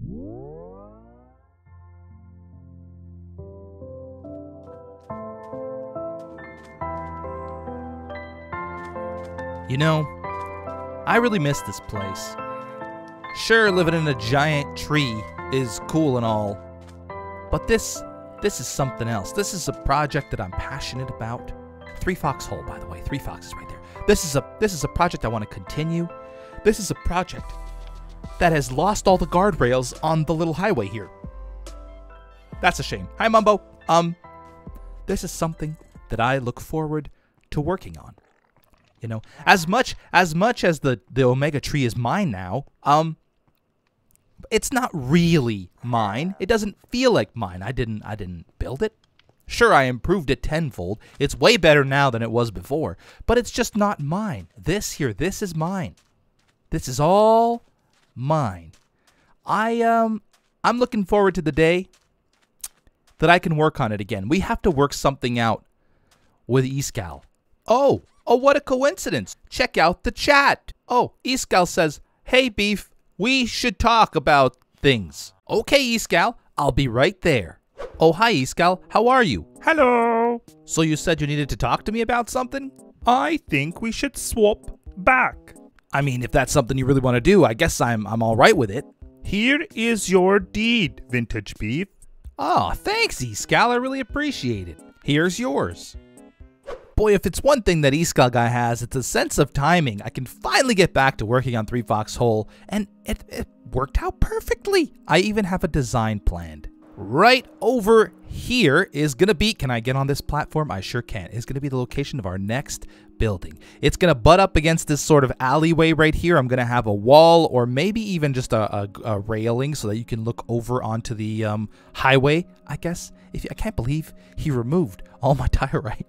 You know, I really miss this place. Sure, living in a giant tree is cool and all, but this this is something else. This is a project that I'm passionate about. Three Foxhole, by the way, Three Foxes right there. This is a this is a project I want to continue. This is a project that has lost all the guardrails on the little highway here. That's a shame. Hi, Mumbo. Um, this is something that I look forward to working on. You know, as much as much as the the Omega tree is mine now, um, it's not really mine. It doesn't feel like mine. I didn't I didn't build it. Sure, I improved it tenfold. It's way better now than it was before, but it's just not mine. This here, this is mine. This is all mine. I um I'm looking forward to the day that I can work on it again. We have to work something out with Iskall. Oh, oh what a coincidence. Check out the chat. Oh, Iskall says, "Hey beef, we should talk about things." Okay, Iskall, I'll be right there. Oh, hi Iskall. How are you? Hello. So you said you needed to talk to me about something? I think we should swap back. I mean, if that's something you really want to do, I guess I'm I'm all right with it. Here is your deed, Vintage Beef. Oh, thanks, Iskall. I really appreciate it. Here's yours. Boy, if it's one thing that Iskall guy has, it's a sense of timing. I can finally get back to working on Three Fox Hole, and it, it worked out perfectly. I even have a design planned. Right over here is going to be, can I get on this platform? I sure can. It's going to be the location of our next building. It's going to butt up against this sort of alleyway right here. I'm going to have a wall or maybe even just a, a, a, railing so that you can look over onto the um, highway, I guess. If I can't believe he removed all my diorite.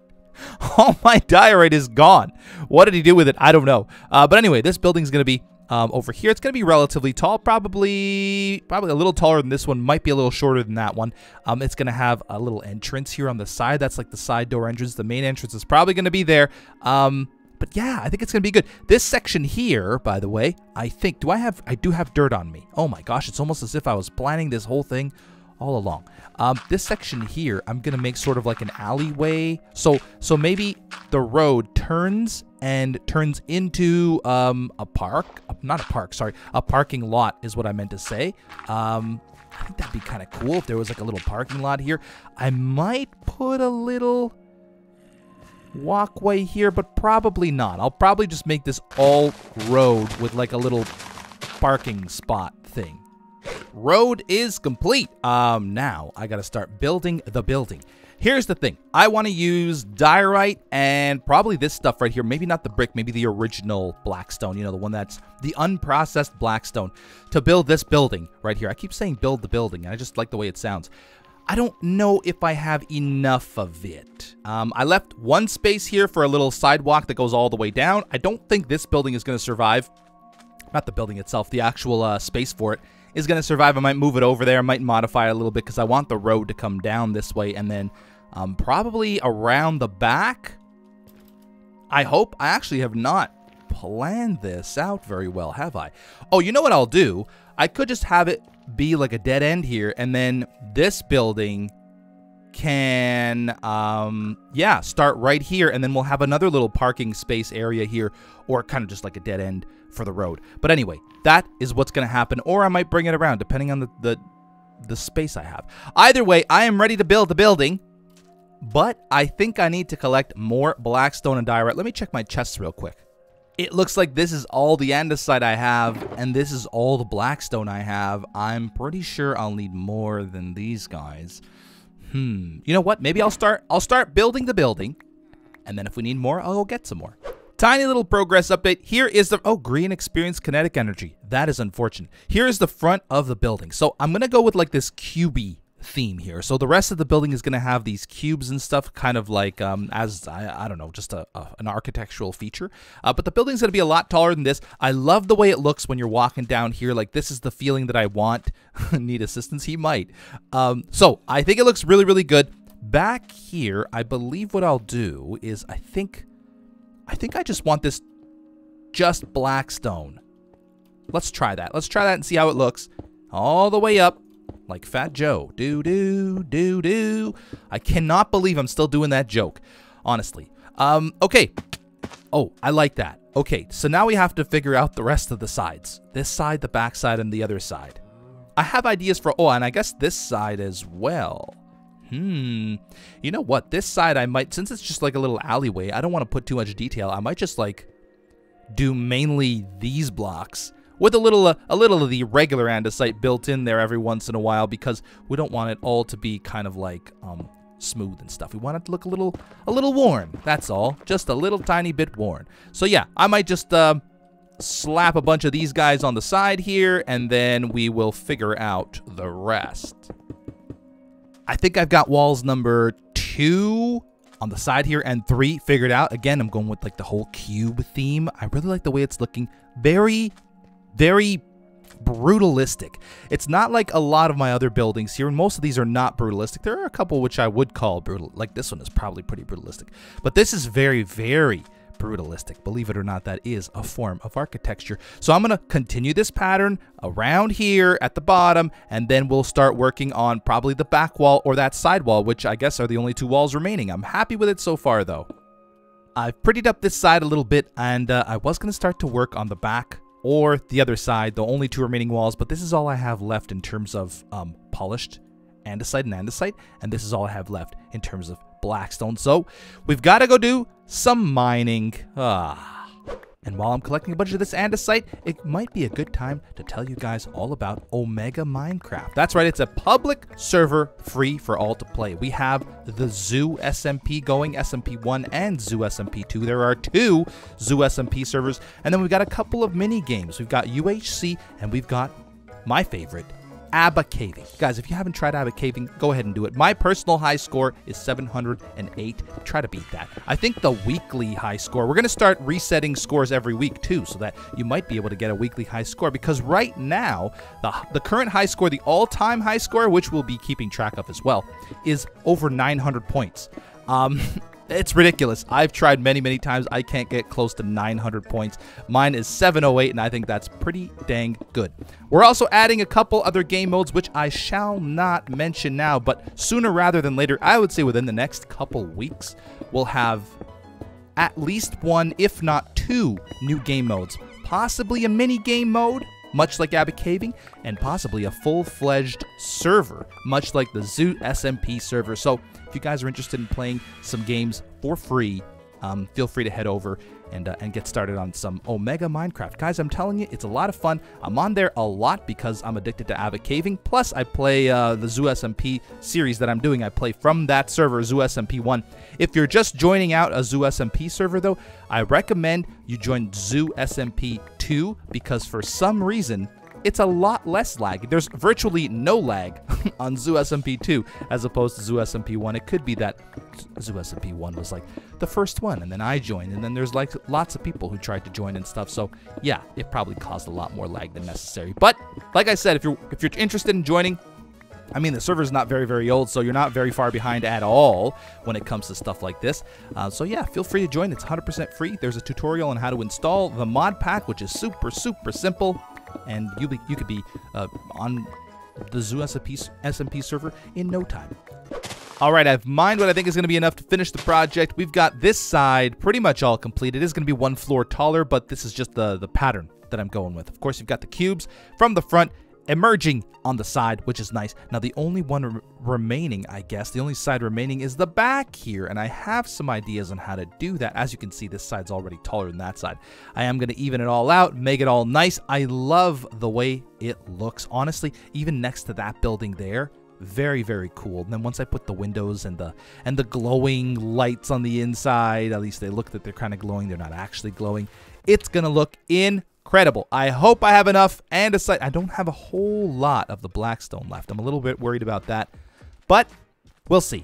All my diorite is gone. What did he do with it? I don't know. Uh, but anyway, this building's going to be um, over here. It's going to be relatively tall, probably probably a little taller than this one, might be a little shorter than that one. Um, it's going to have a little entrance here on the side. That's like the side door entrance. The main entrance is probably going to be there. Um, but yeah, I think it's going to be good. This section here, by the way, I think, do I have, I do have dirt on me. Oh my gosh, it's almost as if I was planning this whole thing all along. Um, this section here, I'm gonna make sort of like an alleyway. So so maybe the road turns and turns into um, a park. Not a park, sorry, a parking lot is what I meant to say. Um, I think that'd be kind of cool if there was like a little parking lot here. I might put a little walkway here, but probably not. I'll probably just make this all road with like a little parking spot thing. Road is complete. Um, now I gotta start building the building. Here's the thing. I want to use diorite and probably this stuff right here. Maybe not the brick, maybe the original blackstone, you know, the one that's the unprocessed blackstone to build this building right here. I keep saying build the building, and I just like the way it sounds. I don't know if I have enough of it. Um, I left one space here for a little sidewalk that goes all the way down. I don't think this building is going to survive. Not the building itself, the actual uh, space for it is going to survive. I might move it over there. I might modify it a little bit because I want the road to come down this way and then um, probably around the back. I hope. I actually have not planned this out very well, have I? Oh, you know what I'll do? I could just have it be like a dead end here and then this building can um yeah start right here and then we'll have another little parking space area here or kind of just like a dead end for the road but anyway that is what's going to happen or i might bring it around depending on the, the the space i have either way i am ready to build the building but i think i need to collect more blackstone and diorite let me check my chests real quick it looks like this is all the andesite I have, and this is all the blackstone I have. I'm pretty sure I'll need more than these guys. Hmm. You know what? Maybe I'll start I'll start building the building. And then if we need more, I'll go get some more. Tiny little progress update. Here is the oh green experience kinetic energy. That is unfortunate. Here is the front of the building. So I'm gonna go with like this cubey theme here. So the rest of the building is going to have these cubes and stuff, kind of like um, as I, I don't know, just a, a an architectural feature. Uh, but the building's going to be a lot taller than this. I love the way it looks when you're walking down here. Like this is the feeling that I want. Need assistance? He might. Um, so I think it looks really, really good. Back here, I believe what I'll do is I think, I think I just want this just black stone. Let's try that. Let's try that and see how it looks. all the way up like Fat Joe. Do, do, do, do. I cannot believe I'm still doing that joke, honestly. Um, okay. Oh, I like that. Okay, so now we have to figure out the rest of the sides. This side, the back side, and the other side. I have ideas for, oh, and I guess this side as well. Hmm. You know what? This side I might, since it's just like a little alleyway, I don't want to put too much detail. I might just like do mainly these blocks with a little uh, a little of the regular andesite built in there every once in a while because we don't want it all to be kind of like um, smooth and stuff. We want it to look a little a little worn. That's all. Just a little tiny bit worn. So yeah, I might just uh, slap a bunch of these guys on the side here and then we will figure out the rest. I think I've got walls number two on the side here and three figured out. Again, I'm going with like the whole cube theme. I really like the way it's looking. Very, very brutalistic. It's not like a lot of my other buildings here, and most of these are not brutalistic. There are a couple which I would call brutal, like this one is probably pretty brutalistic. But this is very, very brutalistic. Believe it or not, that is a form of architecture. So I'm going to continue this pattern around here at the bottom, and then we'll start working on probably the back wall or that side wall, which I guess are the only two walls remaining. I'm happy with it so far, though. I've prettied up this side a little bit, and uh, I was going to start to work on the back or the other side, the only two remaining walls, but this is all I have left in terms of um, polished andesite and andesite, and this is all I have left in terms of blackstone. So we've got to go do some mining. Ah. And while I'm collecting a bunch of this andesite, it might be a good time to tell you guys all about Omega Minecraft. That's right, it's a public server free for all to play. We have the Zoo SMP going, SMP1 and Zoo SMP2. There are two Zoo SMP servers, and then we've got a couple of mini games. We've got UHC, and we've got my favorite, ABBA caving. Guys, if you haven't tried ABBA caving, go ahead and do it. My personal high score is 708. Try to beat that. I think the weekly high score, we're going to start resetting scores every week too, so that you might be able to get a weekly high score because right now, the, the current high score, the all time high score, which we'll be keeping track of as well, is over 900 points. Um, It's ridiculous. I've tried many, many times. I can't get close to 900 points. Mine is 708, and I think that's pretty dang good. We're also adding a couple other game modes, which I shall not mention now, but sooner rather than later, I would say within the next couple weeks, we'll have at least one, if not two, new game modes. Possibly a mini game mode, much like ABBA Caving, and possibly a full-fledged server, much like the Zoo SMP server. So if you guys are interested in playing some games for free, um, feel free to head over and, uh, and get started on some Omega Minecraft. Guys, I'm telling you, it's a lot of fun. I'm on there a lot because I'm addicted to ABBA Caving. Plus, I play uh, the Zoo SMP series that I'm doing. I play from that server, Zoo SMP 1. If you're just joining out a Zoo SMP server, though, I recommend you join Zoo SMP 2 because for some reason, it's a lot less lag. There's virtually no lag on Zoo SMP2 as opposed to Zoo SMP1. It could be that Zoo SMP1 was like the first one, and then I joined, and then there's like lots of people who tried to join and stuff. So yeah, it probably caused a lot more lag than necessary. But like I said, if you're if you're interested in joining, I mean, the server's not very, very old, so you're not very far behind at all when it comes to stuff like this. Uh, so yeah, feel free to join. It's 100% free. There's a tutorial on how to install the mod pack, which is super, super simple and you be, you could be uh, on the Zoo SMP, SMP server in no time. All right, I've mined what I think is going to be enough to finish the project. We've got this side pretty much all complete. It is going to be one floor taller, but this is just the, the pattern that I'm going with. Of course, you've got the cubes from the front emerging on the side, which is nice. Now, the only one re remaining, I guess, the only side remaining is the back here, and I have some ideas on how to do that. As you can see, this side's already taller than that side. I am going to even it all out, make it all nice. I love the way it looks. Honestly, even next to that building there, very very cool and then once i put the windows and the and the glowing lights on the inside at least they look that they're kind of glowing they're not actually glowing it's gonna look in incredible. I hope I have enough andesite. I don't have a whole lot of the blackstone left. I'm a little bit worried about that, but we'll see.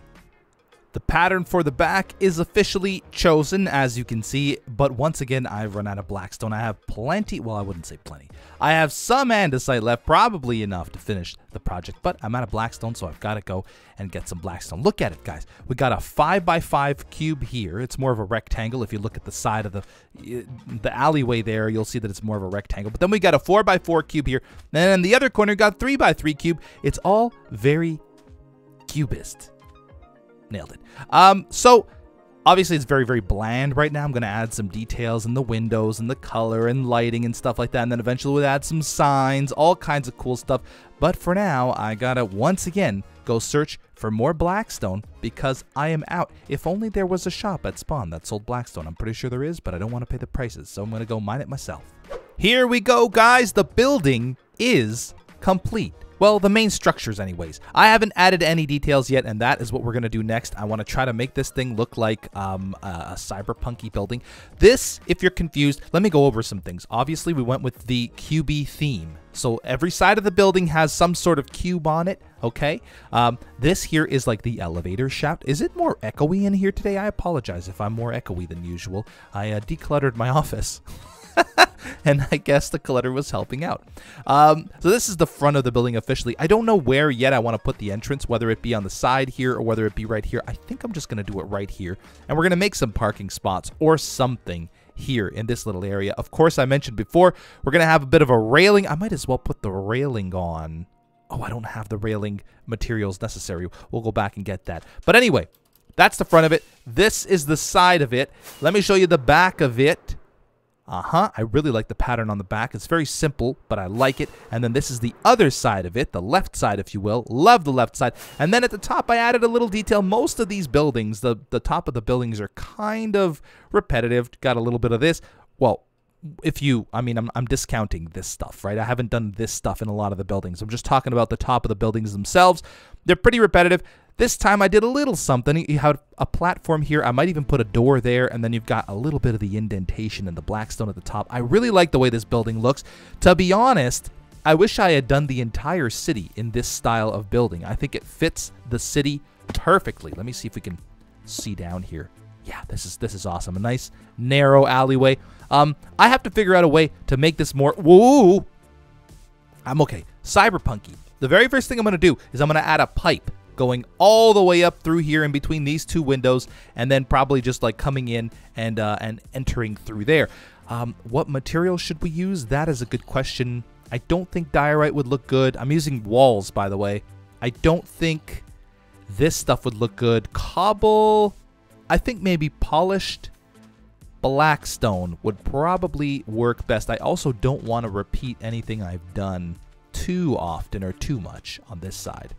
The pattern for the back is officially chosen, as you can see, but once again, I've run out of blackstone. I have plenty, well, I wouldn't say plenty. I have some andesite left, probably enough to finish the project, but I'm out of blackstone, so I've got to go and get some blackstone. Look at it, guys. We got a 5x5 cube here. It's more of a rectangle. If you look at the side of the, the alleyway there, you'll see that it's more of a rectangle. But then we got a 4x4 cube here. And then in the other corner, got 3x3 cube. It's all very cubist. Nailed it. Um, so obviously it's very, very bland right now. I'm going to add some details in the windows and the color and lighting and stuff like that. And then eventually we'll add some signs, all kinds of cool stuff. But for now, I got to once again go search for more Blackstone because I am out. If only there was a shop at Spawn that sold Blackstone. I'm pretty sure there is, but I don't want to pay the prices. So I'm going to go mine it myself. Here we go, guys. The building is complete. Well, the main structures anyways. I haven't added any details yet, and that is what we're going to do next. I want to try to make this thing look like um, a, cyberpunky building. This, if you're confused, let me go over some things. Obviously, we went with the cubey theme. So every side of the building has some sort of cube on it, okay? Um, this here is like the elevator shaft. Is it more echoey in here today? I apologize if I'm more echoey than usual. I uh, decluttered my office. and I guess the clutter was helping out. Um, so this is the front of the building officially. I don't know where yet I want to put the entrance, whether it be on the side here or whether it be right here. I think I'm just going to do it right here. And we're going to make some parking spots or something here in this little area. Of course, I mentioned before, we're going to have a bit of a railing. I might as well put the railing on. Oh, I don't have the railing materials necessary. We'll go back and get that. But anyway, that's the front of it. This is the side of it. Let me show you the back of it. Uh-huh, I really like the pattern on the back. It's very simple, but I like it. And then this is the other side of it, the left side, if you will. Love the left side. And then at the top, I added a little detail. Most of these buildings, the, the top of the buildings are kind of repetitive. Got a little bit of this. Well, if you, I mean, I'm, I'm discounting this stuff, right? I haven't done this stuff in a lot of the buildings. I'm just talking about the top of the buildings themselves. They're pretty repetitive. This time I did a little something. You have a platform here. I might even put a door there, and then you've got a little bit of the indentation and the blackstone at the top. I really like the way this building looks. To be honest, I wish I had done the entire city in this style of building. I think it fits the city perfectly. Let me see if we can see down here. Yeah, this is this is awesome. A nice narrow alleyway. Um, I have to figure out a way to make this more. Whoa! I'm okay. Cyberpunky. The very first thing I'm going to do is I'm going to add a pipe going all the way up through here in between these two windows, and then probably just like coming in and uh, and entering through there. Um, what material should we use? That is a good question. I don't think diorite would look good. I'm using walls, by the way. I don't think this stuff would look good. Cobble, I think maybe polished blackstone would probably work best. I also don't want to repeat anything I've done too often or too much on this side.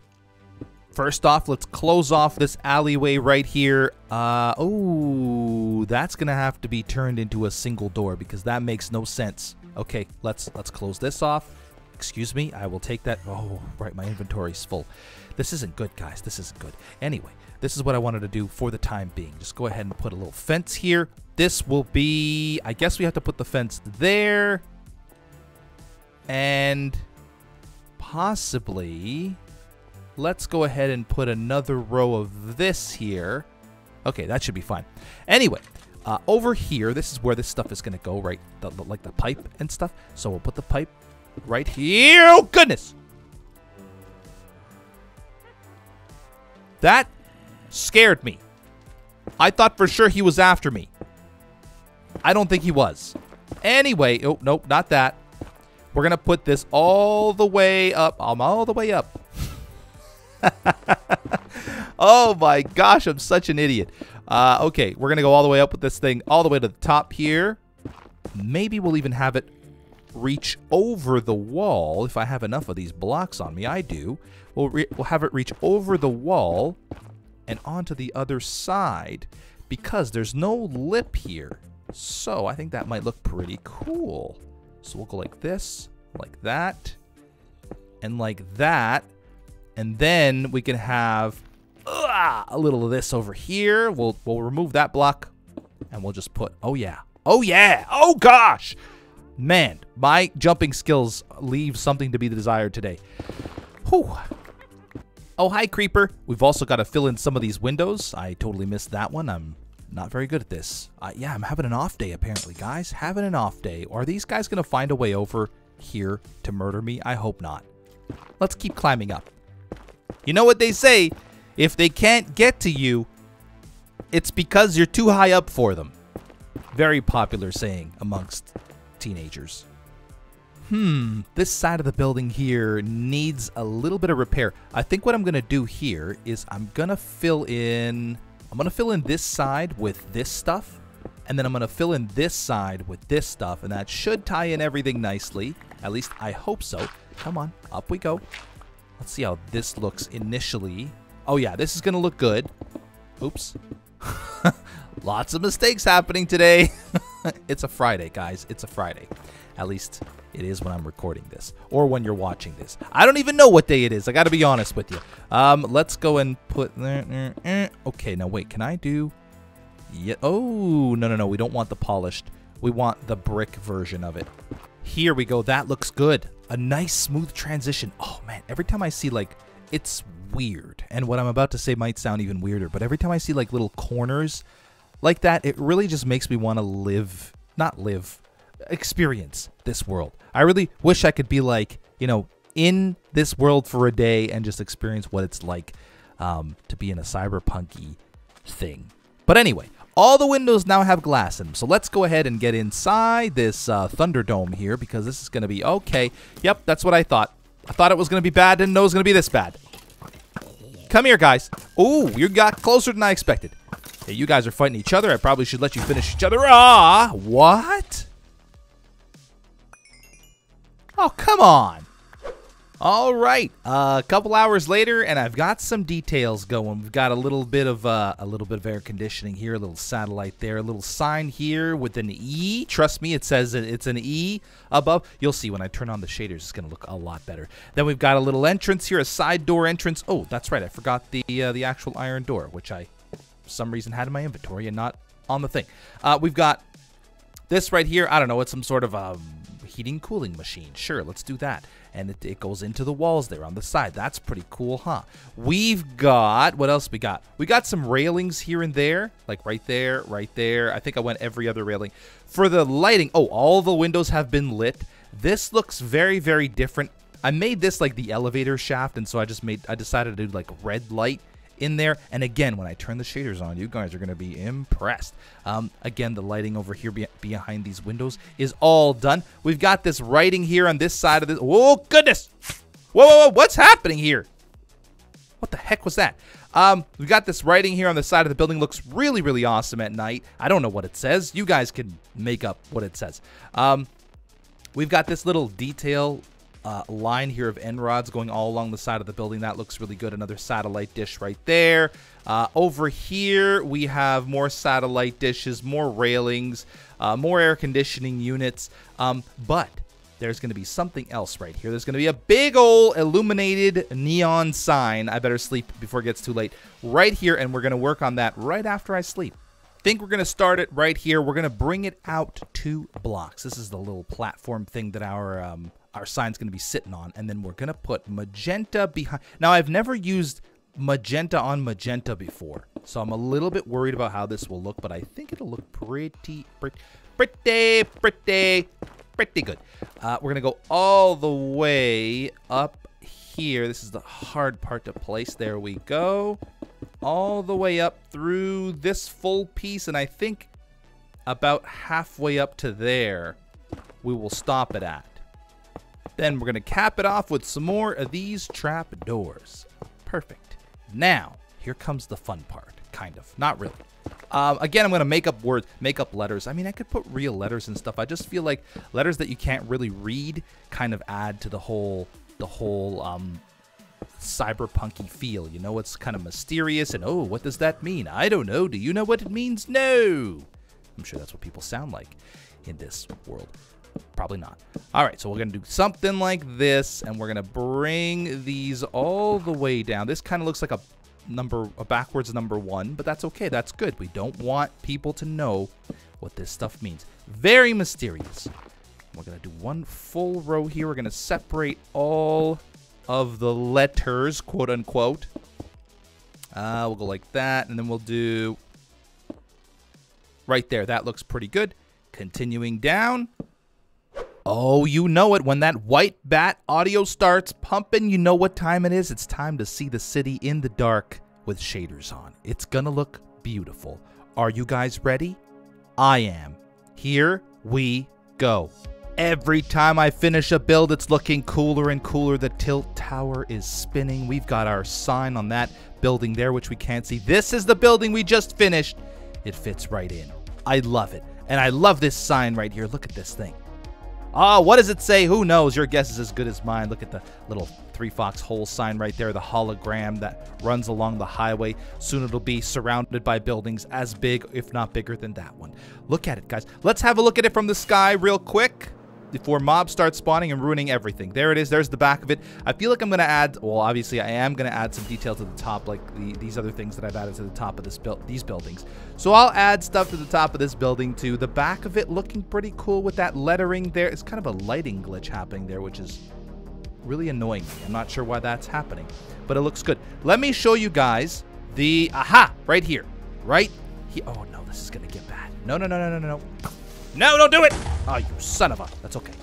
First off, let's close off this alleyway right here. Uh, oh, that's gonna have to be turned into a single door because that makes no sense. Okay, let's let's close this off. Excuse me, I will take that. Oh, right, my inventory is full. This isn't good, guys. This isn't good. Anyway, this is what I wanted to do for the time being. Just go ahead and put a little fence here. This will be, I guess we have to put the fence there. And possibly let's go ahead and put another row of this here. Okay, that should be fine. Anyway, uh, over here, this is where this stuff is going to go, right? The, the, like the pipe and stuff. So we'll put the pipe right here. Oh, goodness! That scared me. I thought for sure he was after me. I don't think he was. Anyway, oh, nope, not that. We're going to put this all the way up. I'm all the way up. oh my gosh, I'm such an idiot. Uh, okay, we're going to go all the way up with this thing, all the way to the top here. Maybe we'll even have it reach over the wall. If I have enough of these blocks on me, I do. We'll, we'll have it reach over the wall and onto the other side because there's no lip here. So I think that might look pretty cool. So we'll go like this, like that, and like that. And then we can have uh, a little of this over here. We'll, we'll remove that block and we'll just put, oh yeah. Oh yeah. Oh gosh. Man, my jumping skills leave something to be desired today. Whew. Oh, hi, Creeper. We've also got to fill in some of these windows. I totally missed that one. I'm not very good at this. Uh, yeah, I'm having an off day, apparently, guys. Having an off day. Are these guys going to find a way over here to murder me? I hope not. Let's keep climbing up. You know what they say? If they can't get to you, it's because you're too high up for them. Very popular saying amongst teenagers. Hmm, this side of the building here needs a little bit of repair. I think what I'm going to do here is I'm going to fill in... I'm going to fill in this side with this stuff. And then I'm going to fill in this side with this stuff. And that should tie in everything nicely. At least I hope so. Come on, up we go. Let's see how this looks initially. Oh yeah, this is going to look good. Oops. Lots of mistakes happening today. it's a Friday, guys. It's a Friday. At least it is when I'm recording this or when you're watching this. I don't even know what day it is. I got to be honest with you. Um, let's go and put. Okay, now wait. Can I do? Yeah. Oh no no no. We don't want the polished. We want the brick version of it. Here we go. That looks good. A nice smooth transition. Oh man, every time I see like it's weird. And what I'm about to say might sound even weirder, but every time I see like little corners like that, it really just makes me want to live, not live, experience this world. I really wish I could be like, you know, in this world for a day and just experience what it's like um, to be in a cyberpunky thing. But anyway, all the windows now have glass in them. So let's go ahead and get inside this uh, Thunderdome here because this is going to be okay. Yep, that's what I thought. I thought it was going to be bad. Didn't know it was going to be this bad. Come here, guys. Oh, you got closer than I expected. Hey, you guys are fighting each other. I probably should let you finish each other. Ah, what? Oh, come on. All right, uh, a couple hours later, and I've got some details going. We've got a little bit of uh, a little bit of air conditioning here, a little satellite there, a little sign here with an E. Trust me, it says it's an E above. You'll see when I turn on the shaders, it's going to look a lot better. Then we've got a little entrance here, a side door entrance. Oh, that's right, I forgot the uh, the actual iron door, which I for some reason had in my inventory and not on the thing. Uh, we've got this right here. I don't know. It's some sort of um, heating cooling machine. Sure, let's do that and it, it, goes into the walls there on the side. That's pretty cool, huh? We've got, what else we got? We got some railings here and there, like right there, right there. I think I went every other railing. For the lighting, oh, all the windows have been lit. This looks very, very different. I made this like the elevator shaft, and so I just made, I decided to do like red light in there. And again, when I turn the shaders on, you guys are going to be impressed. Um, again, the lighting over here be behind these windows is all done. We've got this writing here on this side of this. Oh, goodness. Whoa, whoa, whoa. What's happening here? What the heck was that? Um, we've got this writing here on the side of the building. Looks really, really awesome at night. I don't know what it says. You guys can make up what it says. Um, we've got this little detail uh, line here of end rods going all along the side of the building. That looks really good. Another satellite dish right there. Uh, over here, we have more satellite dishes, more railings, uh, more air conditioning units. Um, but there's going to be something else right here. There's going to be a big old illuminated neon sign. I better sleep before it gets too late. Right here, and we're going to work on that right after I sleep think we're going to start it right here. We're going to bring it out two blocks. This is the little platform thing that our um, our sign's going to be sitting on. And then we're going to put magenta behind. Now, I've never used magenta on magenta before. So I'm a little bit worried about how this will look, but I think it'll look pretty, pretty, pretty, pretty, pretty good. Uh, we're going to go all the way up here. This is the hard part to place. There we go. All the way up through this full piece. And I think about halfway up to there, we will stop it at. Then we're going to cap it off with some more of these trap doors. Perfect. Now, here comes the fun part. Kind of. Not really. Um, again, I'm going to make up words, make up letters. I mean, I could put real letters and stuff. I just feel like letters that you can't really read kind of add to the whole, the whole um, cyberpunky feel. You know, it's kind of mysterious and oh, what does that mean? I don't know. Do you know what it means? No. I'm sure that's what people sound like in this world. Probably not. All right, so we're going to do something like this, and we're going to bring these all the way down. This kind of looks like a number, a backwards number one, but that's okay. That's good. We don't want people to know what this stuff means. Very mysterious. We're going to do one full row here. We're going to separate all of the letters, quote unquote. Uh, we'll go like that, and then we'll do right there. That looks pretty good. Continuing down. Oh, you know it. When that white bat audio starts pumping, you know what time it is. It's time to see the city in the dark with shaders on. It's gonna look beautiful. Are you guys ready? I am. Here we go. Every time I finish a build, it's looking cooler and cooler. The tilt tower is spinning. We've got our sign on that building there, which we can't see. This is the building we just finished. It fits right in. I love it. And I love this sign right here. Look at this thing. Ah, what does it say? Who knows? Your guess is as good as mine. Look at the little three fox hole sign right there, the hologram that runs along the highway. Soon it'll be surrounded by buildings as big, if not bigger than that one. Look at it, guys. Let's have a look at it from the sky real quick before mobs start spawning and ruining everything. There it is. There's the back of it. I feel like I'm going to add, well, obviously I am going to add some detail to the top, like the, these other things that I've added to the top of this build, these buildings. So I'll add stuff to the top of this building too. The back of it looking pretty cool with that lettering there. It's kind of a lighting glitch happening there, which is really annoying me. I'm not sure why that's happening, but it looks good. Let me show you guys the, aha, right here, right here. Oh no, this is to get bad. No, no, no, no, no, no. No, don't do it! Oh, you son of a... That's okay.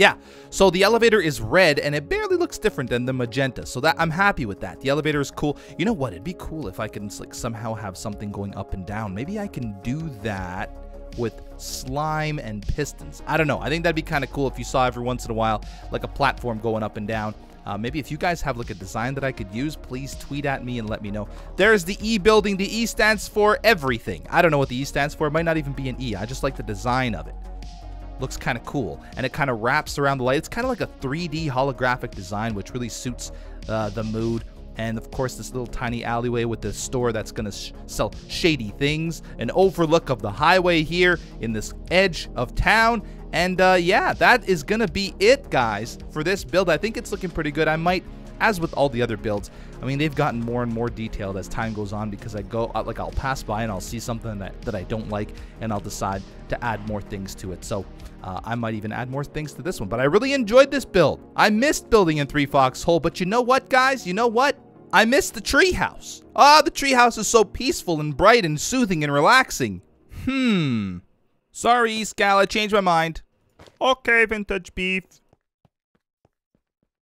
Yeah, so the elevator is red and it barely looks different than the magenta. So that I'm happy with that. The elevator is cool. You know what? It'd be cool if I can like somehow have something going up and down. Maybe I can do that with slime and pistons. I don't know. I think that'd be kind of cool if you saw every once in a while like a platform going up and down. Uh, maybe if you guys have like a design that I could use, please tweet at me and let me know. There's the E building. The E stands for everything. I don't know what the E stands for. It might not even be an E. I just like the design of it. Looks kind of cool. And it kind of wraps around the light. It's kind of like a 3D holographic design, which really suits uh, the mood. And of course, this little tiny alleyway with the store that's going to sh sell shady things. An overlook of the highway here in this edge of town. And uh, yeah, that is going to be it, guys, for this build. I think it's looking pretty good. I might, as with all the other builds, I mean, they've gotten more and more detailed as time goes on because I go, uh, like, I'll pass by and I'll see something that, that I don't like and I'll decide to add more things to it. So uh, I might even add more things to this one. But I really enjoyed this build. I missed building in Three Fox Hole, but you know what, guys? You know what? I missed the treehouse. Ah, oh, the treehouse is so peaceful and bright and soothing and relaxing. Hmm. Sorry, Scal, I changed my mind. Okay, Vintage Beef.